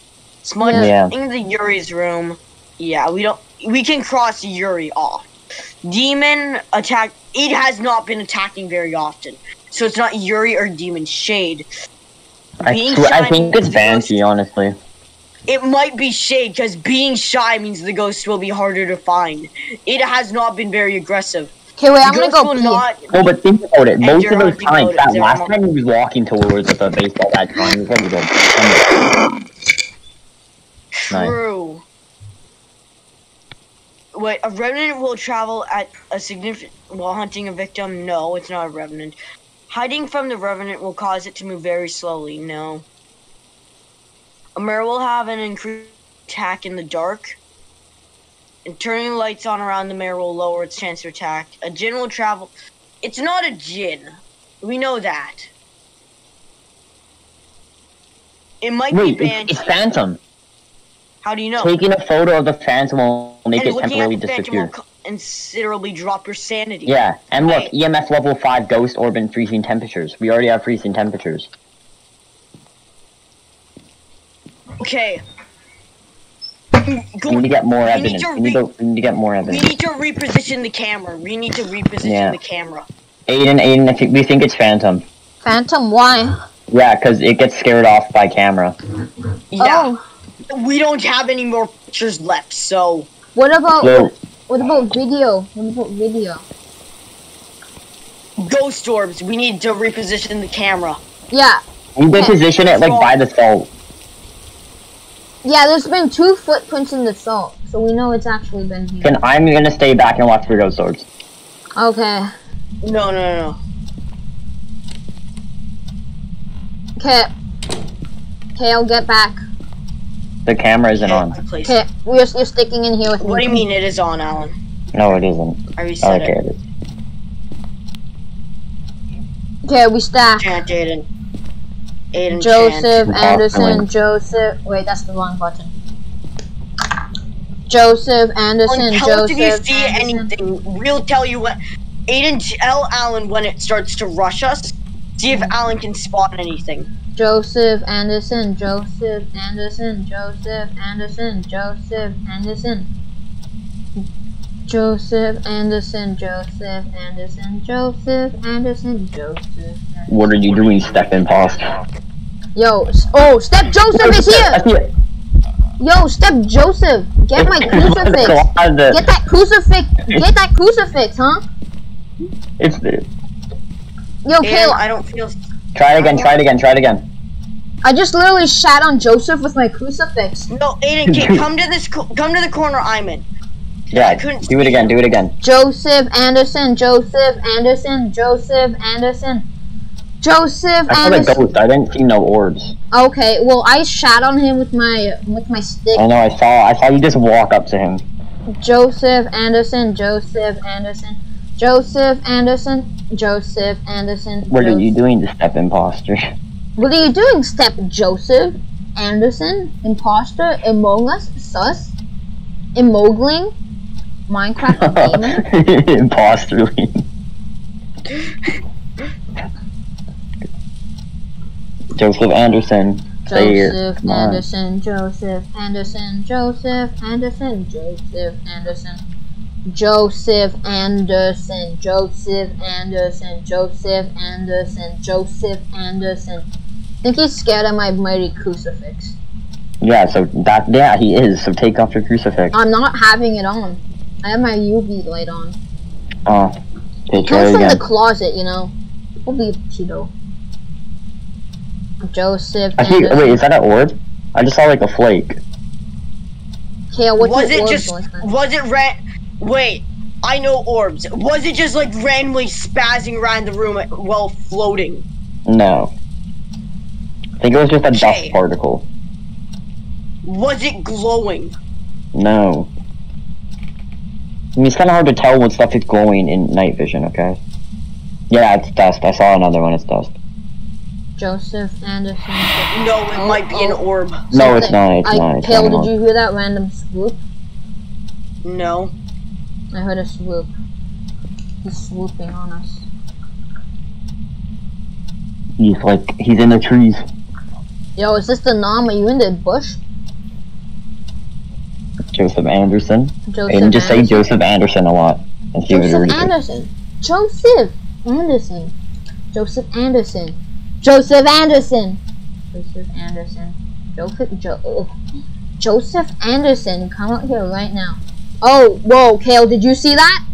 Speaker 4: Smudge
Speaker 3: Yeah.
Speaker 4: in the Yuri's room. Yeah, we don't. We can cross Yuri off. Demon attack. It has not been attacking very often, so it's not Yuri or Demon Shade.
Speaker 3: I, I think it's Banshee, honestly.
Speaker 4: It might be Shade because being shy means the ghost will be harder to find. It has not been very aggressive.
Speaker 2: Okay, wait, I'm gonna go pee.
Speaker 4: not.
Speaker 3: No, but think about it. Most of those times,
Speaker 4: mode,
Speaker 3: that
Speaker 4: is there
Speaker 3: last
Speaker 4: more-
Speaker 3: time he was walking towards the baseball that time, he was like, good. Nice.
Speaker 4: True. Wait, a revenant will travel at a significant while hunting a victim. No, it's not a revenant. Hiding from the revenant will cause it to move very slowly. No. A mare will have an increased attack in the dark. And turning the lights on around the mare will lower its chance to attack. A jinn will travel. It's not a jinn. We know that. It might
Speaker 3: Wait,
Speaker 4: be Banshee.
Speaker 3: it's Phantom.
Speaker 4: How do you know?
Speaker 3: Taking a photo of the Phantom will make
Speaker 4: and
Speaker 3: it temporarily
Speaker 4: at the phantom
Speaker 3: disappear.
Speaker 4: will considerably drop your sanity.
Speaker 3: Yeah, and look,
Speaker 4: Right.
Speaker 3: EMF level 5 ghost orb and freezing temperatures. We already have freezing temperatures.
Speaker 4: Okay.
Speaker 3: We need to get more
Speaker 4: we need
Speaker 3: evidence.
Speaker 4: to
Speaker 3: We need to, we need to get more evidence.
Speaker 4: we need to reposition the camera. We need to reposition
Speaker 3: Yeah.
Speaker 4: the camera.
Speaker 3: Aiden, Aiden, I think, we think it's Phantom.
Speaker 2: Phantom, why?
Speaker 3: Yeah, because it gets scared off by camera.
Speaker 4: Yeah.
Speaker 2: Oh,
Speaker 4: We don't have any more pictures left, so
Speaker 2: what about
Speaker 3: So,
Speaker 2: what about video? What about video?
Speaker 4: ghost orbs. We need to reposition the camera.
Speaker 2: Yeah,
Speaker 3: we can position it like by the salt.
Speaker 2: Yeah. There's been two footprints in the salt, so we know it's actually been here.
Speaker 3: Then I'm gonna stay back and watch for ghost orbs.
Speaker 2: Okay.
Speaker 4: No, no, no, no.
Speaker 2: Okay. Okay, I'll get back.
Speaker 3: The camera isn't on.
Speaker 4: I placed
Speaker 2: Okay, you're, you're sticking in here with me.
Speaker 4: What do you mean it is on, Alan?
Speaker 3: No, it isn't.
Speaker 4: I oh, reset
Speaker 3: Okay,
Speaker 4: it.
Speaker 3: it is.
Speaker 2: Okay, we stack.
Speaker 4: Chant Aiden. Aiden
Speaker 2: Joseph
Speaker 3: Chant.
Speaker 2: Anderson,
Speaker 3: Awesome.
Speaker 2: Joseph. Wait, that's the wrong button. Joseph Anderson,
Speaker 4: Until
Speaker 2: Joseph
Speaker 4: you see
Speaker 2: Anderson.
Speaker 4: anything, we'll tell you what. Aiden, tell Alan when it starts to rush us. See if Alan can spot anything.
Speaker 2: Joseph Anderson, Joseph Anderson, Joseph Anderson, Joseph Anderson. Joseph Anderson, Joseph Anderson, Joseph Anderson, Joseph. Anderson.
Speaker 3: What are you doing, Step Imposter?
Speaker 2: Yo, oh, Step Joseph is
Speaker 3: I
Speaker 2: here! Yo, Step Joseph, get my crucifix! Get that crucifix! Get that crucifix, huh?
Speaker 3: It's the.
Speaker 2: Yo,
Speaker 4: Aiden,
Speaker 2: Kayla,
Speaker 4: I don't feel.
Speaker 3: Try it again. Try it again. Try it again.
Speaker 2: I just literally shat on Joseph with my crucifix.
Speaker 4: No, Aiden, okay, come to this. Co- come to the corner I'm in.
Speaker 3: Yeah,
Speaker 4: couldn't
Speaker 3: do it again, do it again.
Speaker 2: Joseph Anderson, Joseph Anderson, Joseph Anderson, Joseph
Speaker 3: I saw
Speaker 2: Anderson.
Speaker 3: ghost, I didn't see no orbs.
Speaker 2: Okay, well I shot on him with my with my stick.
Speaker 3: I know, I saw, I saw you just walk up to him.
Speaker 2: Joseph Anderson, Joseph Anderson, Joseph Anderson, Joseph Anderson.
Speaker 3: What are you doing, step imposter?
Speaker 2: What are you doing, Step Joseph Anderson? Imposter? Among Us? Sus? Immogling? Minecraft gamer?
Speaker 3: imposter. Joseph Anderson.
Speaker 2: Joseph. Anderson, Joseph Anderson, Joseph Anderson, Joseph Anderson. Joseph Anderson, Joseph Anderson, Joseph Anderson, Joseph Anderson. I think he's scared of my mighty crucifix.
Speaker 3: Yeah, so that, yeah, he is, so take off your crucifix.
Speaker 2: I'm not having it on. I have my UV light on.
Speaker 3: Oh. Okay,
Speaker 2: It
Speaker 3: try
Speaker 2: comes
Speaker 3: it
Speaker 2: from the closet, you know. We'll be pedo. Joseph
Speaker 3: I see,
Speaker 2: Anderson.
Speaker 3: wait, is that an orb? I just saw like a flake.
Speaker 2: Kale, what's
Speaker 4: was it just
Speaker 2: voice,
Speaker 4: was it red? wait i know orbs was it just like randomly spazzing around the room while floating
Speaker 3: No. I think it was just a dust particle.
Speaker 4: was it glowing
Speaker 3: No. I mean, it's kind of hard to tell when stuff is glowing in night vision, okay? Yeah, it's dust. I saw another one, it's dust.
Speaker 2: Joseph Anderson.
Speaker 4: no it
Speaker 2: Oh,
Speaker 4: might be an
Speaker 2: oh.
Speaker 4: orb
Speaker 3: No, it's not, it's
Speaker 2: I,
Speaker 3: not, it's
Speaker 2: Kale,
Speaker 3: not.
Speaker 2: did you hear that random swoop?
Speaker 4: no
Speaker 2: I heard a swoop. He's swooping on us.
Speaker 3: He's like, he's in the trees.
Speaker 2: Yo, is this the nom? Are you in the bush?
Speaker 3: Joseph Anderson.
Speaker 2: Joseph
Speaker 3: and just say Joseph Anderson a lot. And see what it
Speaker 2: Joseph
Speaker 3: reads.
Speaker 2: Anderson. Joseph Anderson. Joseph Anderson. Joseph Anderson. Joseph Anderson. Joseph jo- Joseph Anderson, come out here right now. Oh, whoa, Kale, did you see that?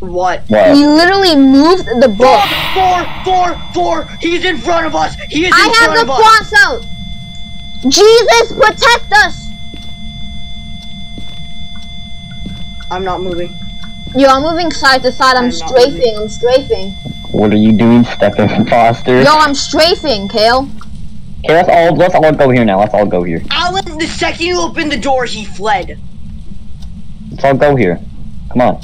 Speaker 4: what
Speaker 3: What?
Speaker 2: He literally moved the book.
Speaker 4: four four four he's in front of us he is in
Speaker 2: I have
Speaker 4: front
Speaker 2: the
Speaker 4: of us
Speaker 2: cross out. Jesus, protect us.
Speaker 4: I'm not moving
Speaker 2: Yo, I'm moving side to side. I'm,
Speaker 4: I'm
Speaker 2: strafing. I'm strafing.
Speaker 3: What are you doing, Step Foster?
Speaker 2: Yo, I'm strafing, Kale.
Speaker 3: Okay, let's all let's all go here now. Let's all go here.
Speaker 4: alan the second you opened the door he fled
Speaker 3: Let's all go here. Come on.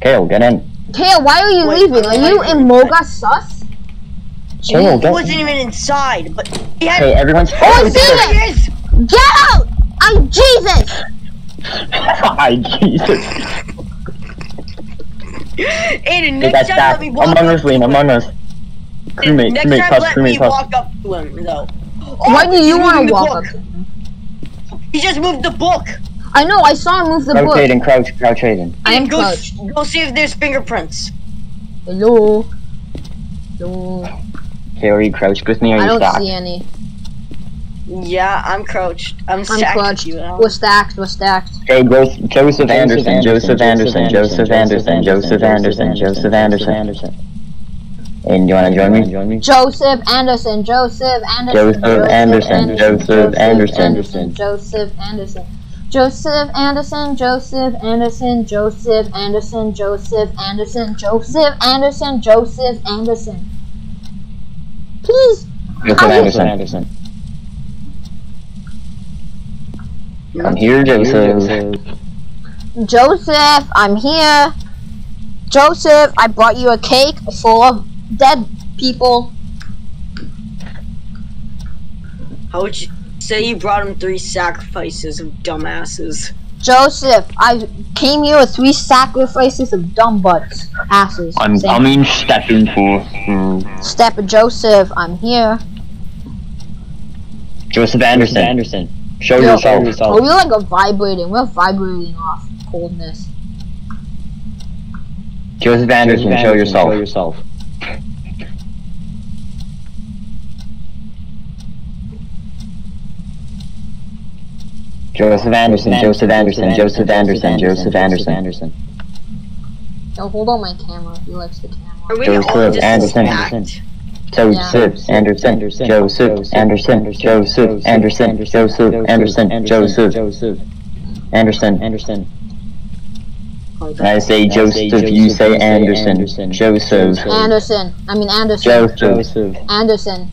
Speaker 3: Kale, get in.
Speaker 2: Kale, why are you
Speaker 4: Wait,
Speaker 2: leaving? Are you
Speaker 4: leaving.
Speaker 2: in Moga sus?
Speaker 3: Kale,
Speaker 4: he
Speaker 3: get
Speaker 4: wasn't even inside but he had
Speaker 3: Hey, everyone's.
Speaker 2: Oh, I see
Speaker 4: there
Speaker 2: it. Get out! I'm Jesus!
Speaker 3: Hi, Jesus.
Speaker 4: Aiden,
Speaker 3: Hey,
Speaker 4: next
Speaker 3: that's
Speaker 4: time let
Speaker 3: that.
Speaker 4: me walk
Speaker 3: Among
Speaker 4: up
Speaker 3: us, Lean.
Speaker 4: to him.
Speaker 3: Among us. Crewmate,
Speaker 4: Next
Speaker 3: crewmate,
Speaker 4: time
Speaker 3: plus,
Speaker 4: let
Speaker 3: crewmate,
Speaker 4: me
Speaker 3: plus.
Speaker 4: walk up to him, though.
Speaker 2: Why
Speaker 4: Oh,
Speaker 2: do you want to walk up
Speaker 4: book.
Speaker 2: to him?
Speaker 4: He just moved the book.
Speaker 2: I know, I saw him move the
Speaker 3: Crouch
Speaker 2: book.
Speaker 3: Hayden, crouch, crouch Hayden.
Speaker 2: I am
Speaker 4: go,
Speaker 2: crouched.
Speaker 4: Go see if there's fingerprints.
Speaker 2: Hello? Hello?
Speaker 3: Okay, are you crouched with me or are
Speaker 2: I
Speaker 3: you
Speaker 2: don't
Speaker 3: stacked?
Speaker 2: see any.
Speaker 4: Yeah, I'm crouched. I'm
Speaker 2: I'm
Speaker 4: stacked
Speaker 2: crouched.
Speaker 4: you, Alan.
Speaker 2: We're stacked, we're stacked.
Speaker 3: Okay, Joseph, Joseph Anderson, Joseph Anderson, Joseph Anderson, Joseph Anderson, Joseph Anderson. And you wanna join me?
Speaker 2: Joseph Anderson, Joseph Anderson,
Speaker 3: Joseph Anderson, Joseph Anderson.
Speaker 2: Joseph Anderson. Joseph Anderson, Joseph Anderson, Joseph Anderson, Joseph Anderson, Joseph Anderson, Joseph Anderson. Please,
Speaker 3: Joseph
Speaker 2: Anderson.
Speaker 3: Anderson. I'm here, Joseph.
Speaker 2: Joseph, I'm here. Joseph, I brought you a cake full of dead people.
Speaker 4: How would you say you brought him three sacrifices of dumbasses?
Speaker 2: Joseph, I came here with three sacrifices of dumb butts, asses.
Speaker 3: I'm
Speaker 2: Same.
Speaker 3: coming stepping for
Speaker 2: Step Joseph, I'm here.
Speaker 3: Joseph Anderson. Anderson. Show
Speaker 2: Yo,
Speaker 3: yourself.
Speaker 2: Oh, we're like a vibrating. We're vibrating off coldness.
Speaker 3: Joseph Anderson, show yourself. Joseph Anderson, Joseph Anderson, Joseph Anderson, Joseph Anderson. Anderson.
Speaker 2: Yo, hold on my camera. He likes the camera.
Speaker 4: Are we
Speaker 3: Joseph
Speaker 4: all just
Speaker 3: Anderson.
Speaker 4: stacked?
Speaker 3: Joseph Anderson, Joseph Anderson, Joseph Anderson, Joseph Anderson, Joseph Anderson, Anderson. I say Joseph, you say Anderson, Joseph.
Speaker 2: Anderson, I mean Anderson.
Speaker 3: Joseph.
Speaker 2: Anderson.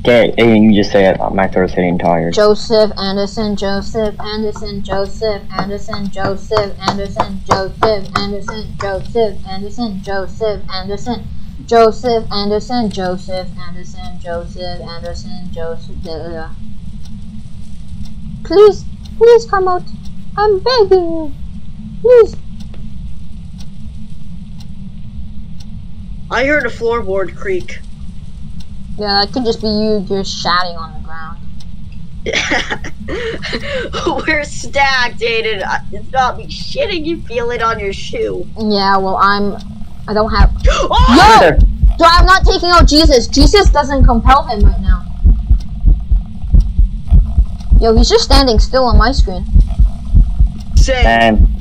Speaker 3: Okay, you just say it. Uh, my throat's getting tired.
Speaker 2: Joseph Anderson, Joseph Anderson, Joseph Anderson, Joseph Anderson, Joseph Anderson, Joseph Anderson. Joseph Anderson. Joseph Anderson. Joseph Anderson. Joseph. uh, Please, please come out. I'm begging you. Please.
Speaker 4: I heard a floorboard creak.
Speaker 2: Yeah, that could just be you just shouting on the ground.
Speaker 4: We're stacked, Aiden. It's not me shitting. You feel it on your shoe.
Speaker 2: Yeah, well, I'm. I don't have.
Speaker 4: Oh!
Speaker 2: Yo! So I'm not taking out Jesus. Jesus doesn't compel him right now. Yo, he's just standing still on my screen.
Speaker 4: Same.
Speaker 3: Um,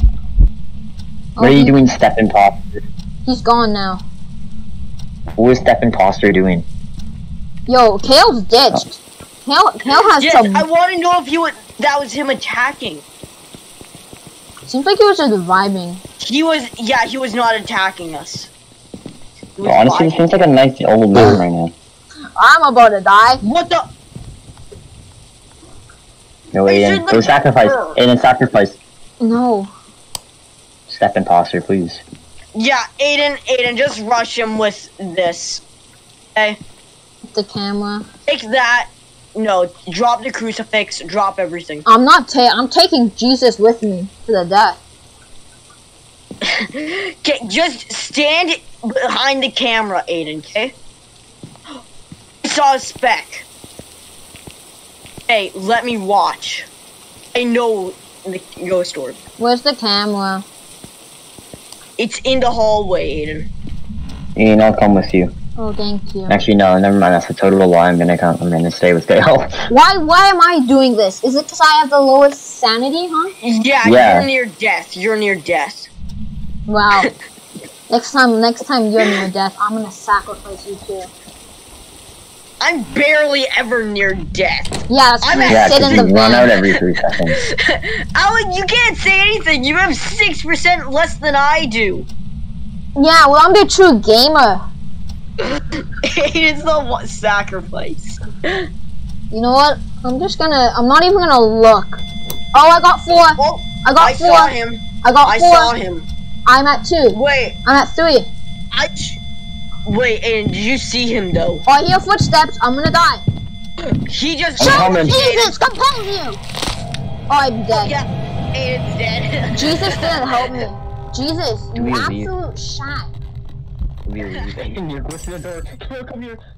Speaker 2: Oh,
Speaker 3: what are you
Speaker 2: he-
Speaker 3: doing, Step Imposter?
Speaker 2: He's gone now.
Speaker 3: What is Step Imposter doing?
Speaker 2: Yo, Kale's ditched. Kale, Kale has
Speaker 4: Yes,
Speaker 2: some.
Speaker 4: I want to know if you would, that was him attacking.
Speaker 2: Seems like he was just vibing.
Speaker 4: He was, yeah, he was not attacking us. He
Speaker 3: honestly, he
Speaker 4: vibing.
Speaker 3: seems like a nice old man right now.
Speaker 2: I'm about to die.
Speaker 4: What the?
Speaker 3: No,
Speaker 4: They
Speaker 3: Aiden.
Speaker 4: should look
Speaker 3: Go sacrifice.
Speaker 4: her.
Speaker 3: Aiden, sacrifice.
Speaker 2: No.
Speaker 3: Step Imposter, please.
Speaker 4: Yeah, Aiden, Aiden, just rush him with this. Okay,
Speaker 2: The camera.
Speaker 4: take that. No, drop the crucifix. Drop everything.
Speaker 2: I'm not ta- I'm taking Jesus with me to the death.
Speaker 4: Okay, just stand behind the camera, Aiden. Okay. I saw a speck. Hey, let me watch. I know the ghost orb.
Speaker 2: Where's the camera?
Speaker 4: It's in the hallway, Aiden.
Speaker 3: Aiden, I'll come with you.
Speaker 2: Oh, thank you.
Speaker 3: Actually, no, never mind. That's a total lie. I'm gonna come. I'm gonna stay with Dale.
Speaker 2: Why why am I doing this? Is it because I have the lowest sanity, huh?
Speaker 4: Yeah,
Speaker 3: Yeah.
Speaker 4: you're near death. You're near death.
Speaker 2: Wow. next time next time you're near death, I'm gonna sacrifice you too.
Speaker 4: I'm barely ever near death.
Speaker 2: Yeah, that's
Speaker 4: I'm
Speaker 2: gonna
Speaker 4: at-
Speaker 3: yeah,
Speaker 2: sit in the
Speaker 3: you run out every three seconds.
Speaker 4: Oh, Alan, you can't say anything. You have six percent less than I do.
Speaker 2: Yeah, well I'm the true gamer.
Speaker 4: Aiden's the one sacrifice.
Speaker 2: You know what? I'm just gonna I'm not even gonna look. Oh I got four.
Speaker 4: Oh,
Speaker 2: I got
Speaker 4: I
Speaker 2: four.
Speaker 4: saw him.
Speaker 2: I got
Speaker 4: I
Speaker 2: four.
Speaker 4: saw him.
Speaker 2: I'm at two.
Speaker 4: Wait,
Speaker 2: I'm at three.
Speaker 4: I. Wait, Aiden, did you see him though?
Speaker 2: Oh I hear footsteps, I'm gonna die.
Speaker 4: He just.
Speaker 3: I'm coming.
Speaker 2: Jesus, compel you! Oh I'm dead.
Speaker 4: Yeah, Aiden's dead.
Speaker 2: Jesus didn't help me. Jesus, you absolute shot.
Speaker 3: We're leaving. You're close to the door. Come here.